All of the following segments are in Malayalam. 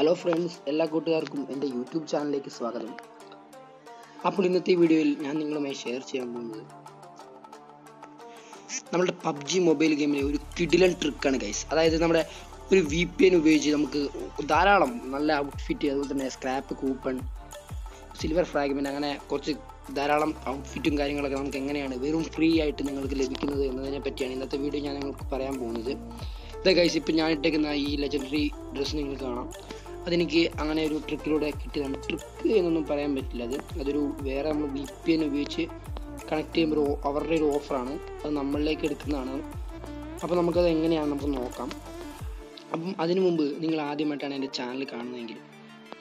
ഹലോ ഫ്രണ്ട്സ് എല്ലാ കൂട്ടുകാർക്കും എന്റെ യൂട്യൂബ് ചാനലിലേക്ക് സ്വാഗതം. അപ്പോൾ ഇന്നത്തെ വീഡിയോയിൽ ഞാൻ നിങ്ങളുമായി ഷെയർ ചെയ്യാൻ പോകുന്നത് നമ്മുടെ പബ്ജി മൊബൈൽ ഗെയിമിലെ ഒരു കിഡിലൻ ട്രിക്കാണ് ഗൈസ് അതായത് നമ്മുടെ ഒരു വി പി എൻ ഉപയോഗിച്ച് നമുക്ക് ധാരാളം നല്ല ഔട്ട്ഫിറ്റ് അതുപോലെ തന്നെ സ്ക്രാപ്പ് കൂപ്പൺ സിൽവർ ഫ്രാഗ്മെന്റ് അങ്ങനെ കുറച്ച് ധാരാളം ഔട്ട്ഫിറ്റും കാര്യങ്ങളൊക്കെ നമുക്ക് എങ്ങനെയാണ് വെറും ഫ്രീ ആയിട്ട് നിങ്ങൾക്ക് ലഭിക്കുന്നത് എന്നതിനെ പറ്റിയാണ് ഇന്നത്തെ വീഡിയോ ഞാൻ നിങ്ങൾക്ക് പറയാൻ പോകുന്നത്. ഇതാ ഗൈസ് ഇപ്പം ഞാൻ ഇട്ടേക്കുന്ന ഈ ലെജൻഡറി ഡ്രസ്സ് നിങ്ങൾക്ക് കാണാം. അതെനിക്ക് അങ്ങനെ ഒരു ട്രിക്കിലൂടെ കിട്ടിയതാണ്. ട്രിക്ക് എന്നൊന്നും പറയാൻ പറ്റില്ല അത്. അതൊരു വേറെ നമ്മൾ വി പി എൻ ഉപയോഗിച്ച് കണക്ട് ചെയ്യുമ്പോൾ അവരുടെ ഒരു ഓഫറാണ് അത് നമ്മളിലേക്ക് എടുക്കുന്നതാണ്. അപ്പോൾ നമുക്കത് എങ്ങനെയാണ് നമുക്ക് നോക്കാം. അപ്പം അതിനു മുമ്പ് നിങ്ങൾ ആദ്യമായിട്ടാണ് എന്റെ ചാനൽ കാണുന്നതെങ്കിൽ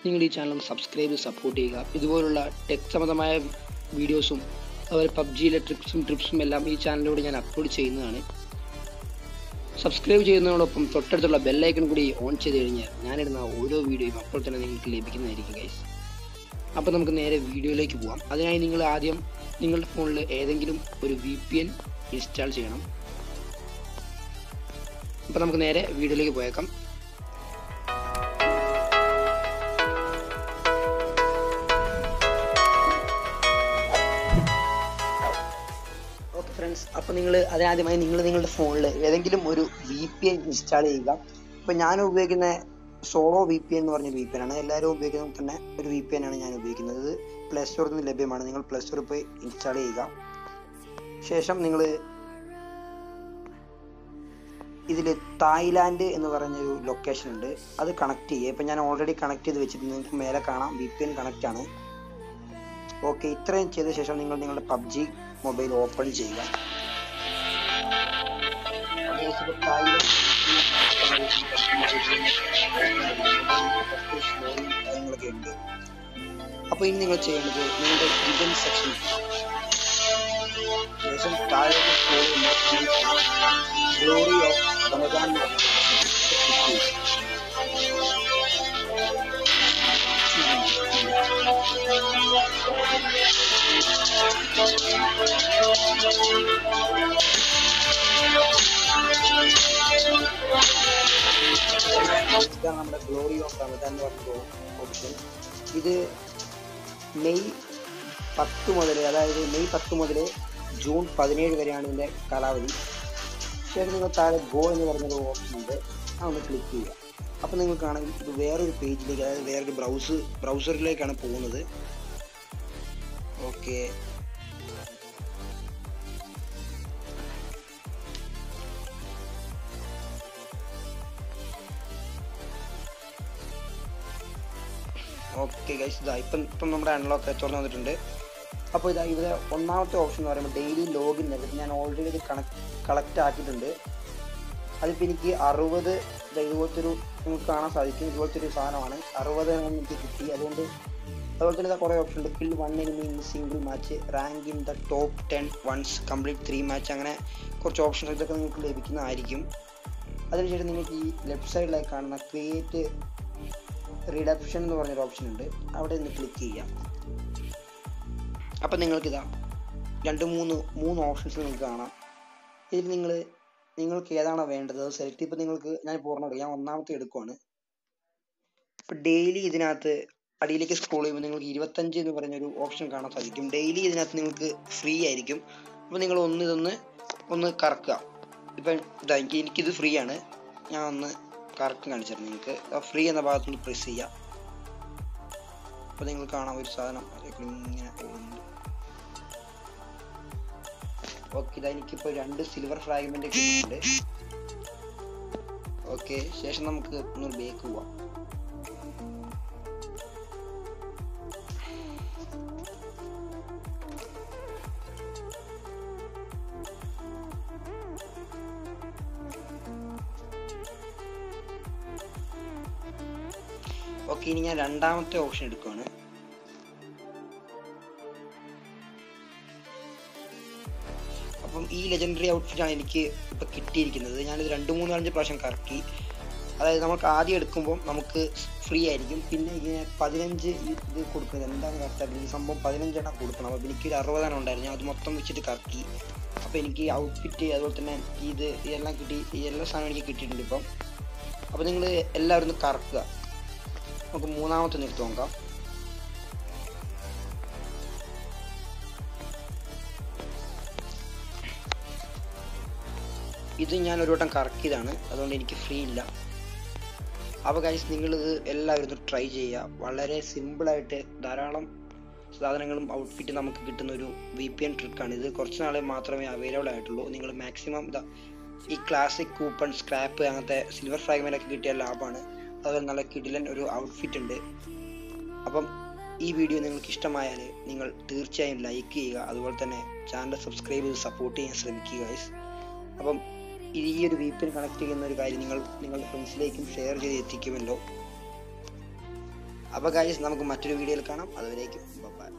നിങ്ങൾ ഈ ചാനൽ സബ്സ്ക്രൈബ് സപ്പോർട്ട് ചെയ്യുക. ഇതുപോലുള്ള ടെക് സംബന്ധമായ വീഡിയോസും അതുപോലെ പബ്ജിയിലെ ട്രിപ്സും ട്രിപ്സും എല്ലാം ഈ ചാനലിലൂടെ ഞാൻ അപ്ലോഡ് ചെയ്യുന്നതാണ്. സബ്സ്ക്രൈബ് ചെയ്യുന്നതോടൊപ്പം തൊട്ടടുത്തുള്ള ബെല്ലൈക്കൺ കൂടി ഓൺ ചെയ്ത് കഴിഞ്ഞാൽ ഞാനിടുന്ന ഓരോ വീഡിയോയും അപ്പോൾ തന്നെ നിങ്ങൾക്ക് ലഭിക്കുന്നതായിരിക്കും ഗൈസ് അപ്പോൾ നമുക്ക് നേരെ വീഡിയോയിലേക്ക് പോകാം അതിനായി നിങ്ങൾ ആദ്യം നിങ്ങളുടെ ഫോണിൽ ഏതെങ്കിലും ഒരു വി പി എൻ ഇൻസ്റ്റാൾ ചെയ്യണം. അപ്പോൾ നമുക്ക് നേരെ വീഡിയോയിലേക്ക് പോയേക്കാം. അപ്പോൾ നിങ്ങൾ അതിനാദ്യമായി നിങ്ങൾ നിങ്ങളുടെ ഫോണിൽ ഏതെങ്കിലും ഒരു വി പി എൻ ഇൻസ്റ്റാൾ ചെയ്യുക. ഇപ്പോൾ ഞാൻ ഉപയോഗിക്കുന്ന സോളോ വി പി എൻ എന്ന് പറഞ്ഞ വി പി എൻ ആണ്. എല്ലാവരും ഉപയോഗിക്കുന്ന തന്നെ ഒരു വി പി എൻ ആണ് ഞാൻ ഉപയോഗിക്കുന്നത്. ഇത് പ്ലേ സ്റ്റോറിൽ നിന്ന് ലഭ്യമാണ്. നിങ്ങൾ പ്ലേ സ്റ്റോറിൽ പോയി ഇൻസ്റ്റാൾ ചെയ്യുക. ശേഷം നിങ്ങൾ ഇതിൽ തായ്ലാൻഡ് എന്ന് പറഞ്ഞൊരു ലൊക്കേഷൻ ഉണ്ട്. അത് കണക്ട് ചെയ്യുക. ഇപ്പം ഞാൻ ഓൾറെഡി കണക്ട് ചെയ്ത് വെച്ചിട്ട് നിങ്ങൾക്ക് മേലെ കാണാം. വി പി എൻ കണക്റ്റ് ആണ്. ഓക്കെ ഇത്രയും ചെയ്ത ശേഷം നിങ്ങൾ നിങ്ങളുടെ പബ്ജി മൊബൈൽ ഓപ്പൺ ചെയ്യുക. കാര്യങ്ങളൊക്കെ ഉണ്ട് അപ്പൊ ഇനി നിങ്ങൾ ചെയ്യേണ്ടത് നിങ്ങളുടെ ഇവന്റ് സെക്ഷൻ ശേഷം താഴെ ഗ്ലോറി ഓഫ് റമദാൻ ഇതാണ് നമ്മുടെ ഗ്ലോറി ഓഫ് റമദാൻ എന്ന് പറഞ്ഞ ഓപ്ഷൻ ഇത് മെയ് പത്ത് മുതൽ അതായത് മെയ് പത്ത് മുതൽ ജൂൺ പതിനേഴ് വരെയാണ് ഇതിന്റെ കാലാവധി. ശേഷം നിങ്ങൾ താഴെ ഗോ എന്ന് പറഞ്ഞൊരു ഓപ്ഷൻ ഉണ്ട്. അതൊന്ന് ക്ലിക്ക് ചെയ്യുക. അപ്പോൾ നിങ്ങൾക്ക് കാണാം ഇത് വേറൊരു പേജിലേക്ക് അതായത് വേറൊരു ബ്രൗസ് ബ്രൗസറിലേക്കാണ് പോകുന്നത്. ഓക്കെ ഓക്കെ ഗൈസ് ഇതാ ഇപ്പം ഇപ്പം നമ്മുടെ അൺലോക്ക് തുറന്നു വന്നിട്ടുണ്ട്. അപ്പോൾ ഇതാ ഇവിടെ ഒന്നാമത്തെ ഓപ്ഷൻ എന്ന് പറയുമ്പോൾ ഡെയിലി ലോഗിൻ നൽകും ഞാൻ ഓൾറെഡി ഇത് കണക്ട് കളക്ട് ആക്കിയിട്ടുണ്ട്. അതിപ്പോൾ എനിക്ക് അറുപത് ഇതുപോലത്തെ ഒരു നിങ്ങൾക്ക് കാണാൻ സാധിക്കും. ഇതുപോലത്തെ ഒരു സാധനമാണ്. അറുപത് എനിക്ക് കിട്ടി. അതുകൊണ്ട് അതുപോലെ തന്നെ കുറേ ഓപ്ഷൻ ഉണ്ട്. Kill one enemy in single match rank in the top ten ones complete three match അങ്ങനെ കുറച്ച് ഓപ്ഷൻസ് ഇതൊക്കെ നിങ്ങൾക്ക് ലഭിക്കുന്നതായിരിക്കും. അതിനുശേഷം നിങ്ങൾക്ക് ഈ ലെഫ്റ്റ് സൈഡിലായി കാണുന്ന ക്രിയേറ്റ് റിഡപ്ഷൻ എന്ന് പറഞ്ഞൊരു ഓപ്ഷൻ ഉണ്ട്. അവിടെ നിന്ന് ക്ലിക്ക് ചെയ്യാം. അപ്പം നിങ്ങൾക്കിതാ രണ്ട് മൂന്ന് മൂന്ന് ഓപ്ഷൻസ് നിങ്ങൾക്ക് കാണാം. ഇതിൽ നിങ്ങൾ നിങ്ങൾക്ക് ഏതാണ് വേണ്ടത് സെലക്ട് ഇപ്പോൾ നിങ്ങൾക്ക് ഞാൻ പൂർണ ഞാൻ ഒന്നാമത്തെ എടുക്കുവാണ്. ഇപ്പം ഡെയിലി ഇതിനകത്ത് അടിയിലേക്ക് സ്ക്രോൾ ചെയ്യുമ്പോൾ നിങ്ങൾക്ക് ഇരുപത്തഞ്ച് എന്ന് പറഞ്ഞൊരു ഓപ്ഷൻ കാണാൻ സാധിക്കും. ഡെയിലി ഇതിനകത്ത് നിങ്ങൾക്ക് ഫ്രീ ആയിരിക്കും. അപ്പോൾ നിങ്ങൾ ഒന്ന് ഇതൊന്ന് ഒന്ന് കറക്കുക. ഇപ്പം എനിക്ക് എനിക്കിത് ഫ്രീ ആണ്. ഞാൻ ഒന്ന് കറക്റ്റ് കാണിച്ചിരുന്നു നിങ്ങൾക്ക് ഫ്രീ എന്ന ഭാഗത്തൊന്ന് പ്രസ് ചെയ്യാം. അപ്പോൾ നിങ്ങൾ കാണാം ഒരു സാധനം ഇങ്ങനെ ഓക്കെ ഇതാ എനിക്കിപ്പോൾ രണ്ട് സിൽവർ ഫ്രാഗ്മെന്റ് ഒക്കെ ഉണ്ട് ഓക്കെ ശേഷം നമുക്ക് ഒന്ന് ബേക്ക് പോവാം. ഓക്കെ ഇനി ഞാൻ രണ്ടാമത്തെ ഓപ്ഷൻ എടുക്കുകയാണ് അപ്പം ഈ ലെജൻഡറി ഔട്ട്ഫിറ്റ് ആണ് എനിക്ക് ഇപ്പം കിട്ടിയിരിക്കുന്നത്. ഞാനിത് രണ്ട് മൂന്ന് അഞ്ച് പ്രാവശ്യം കറക്കി. അതായത് നമുക്ക് ആദ്യം എടുക്കുമ്പോൾ നമുക്ക് ഫ്രീ ആയിരിക്കും. പിന്നെ ഇങ്ങനെ പതിനഞ്ച് ഇത് കൊടുക്കുന്നത് എന്താണ് കറക്റ്റ് ഈ സംഭവം പതിനഞ്ചെണ്ണം കൊടുക്കണം. അപ്പം എനിക്കൊരു അറുപതെണ്ണം ഉണ്ടായിരുന്നു. ഞാൻ അത് മൊത്തം വെച്ചിട്ട് കറക്കി. അപ്പോൾ എനിക്ക് ഔട്ട്ഫിറ്റ് അതുപോലെ തന്നെ ഇത് ഇതെല്ലാം കിട്ടി. എല്ലാ സാധനവും എനിക്ക് കിട്ടിയിട്ടുണ്ട് ഇപ്പം. അപ്പോൾ നിങ്ങൾ എല്ലാവരും ഒന്ന് കറക്കുക. നമുക്ക് മൂന്നാമത്തെ എടുത്ത് നോക്കാം. ഇത് ഞാൻ ഒരു വട്ടം കറക്കിയതാണ് അതുകൊണ്ട് എനിക്ക് ഫ്രീ ഇല്ല. അപ്പോൾ ഗൈസ് നിങ്ങളിത് എല്ലാവരും ട്രൈ ചെയ്യുക. വളരെ സിമ്പിളായിട്ട് ധാരാളം സാധനങ്ങളും ഔട്ട്ഫിറ്റ് നമുക്ക് കിട്ടുന്ന ഒരു വി പി എൻ ട്രിക്കാണ് ഇത് കുറച്ച് നാളെ മാത്രമേ അവൈലബിൾ ആയിട്ടുള്ളൂ. നിങ്ങൾ മാക്സിമം ഈ ക്ലാസിക് കൂപ്പൺ സ്ക്രാപ്പ് അങ്ങനത്തെ സിൽവർ ഫ്രാഗ്മെന്റ് ഒക്കെ കിട്ടിയ ലാഭമാണ്. അതുപോലെ നല്ല കിടിലൻ ഒരു ഔട്ട്ഫിറ്റ് ഉണ്ട്. അപ്പം ഈ വീഡിയോ നിങ്ങൾക്ക് ഇഷ്ടമായാൽ നിങ്ങൾ തീർച്ചയായും ലൈക്ക് ചെയ്യുക. അതുപോലെ തന്നെ ചാനൽ സബ്സ്ക്രൈബ് ചെയ്ത് സപ്പോർട്ട് ചെയ്യാൻ ശ്രമിക്കുക ഗൈസ് അപ്പം ഈ ഒരു വി പി എൻ കണക്ട് ചെയ്യുന്ന ഒരു കാര്യം നിങ്ങൾ നിങ്ങളുടെ ഫ്രണ്ട്സിലേക്കും ഷെയർ ചെയ്ത് എത്തിക്കുമല്ലോ. അപ്പോൾ ഗൈസ് നമുക്ക് മറ്റൊരു വീഡിയോയിൽ കാണാം. അതുവരേക്കും ബൈ